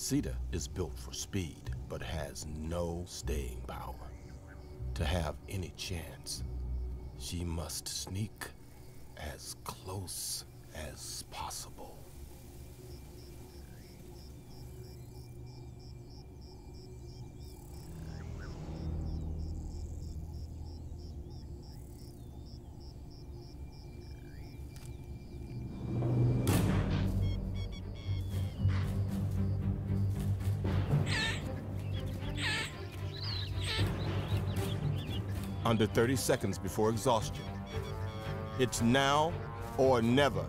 Sita is built for speed, but has no staying power. To have any chance, she must sneak as close as Under 30 seconds before exhaustion. It's now or never.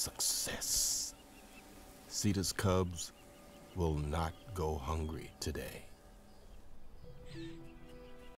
Success. Sita's cubs will not go hungry today.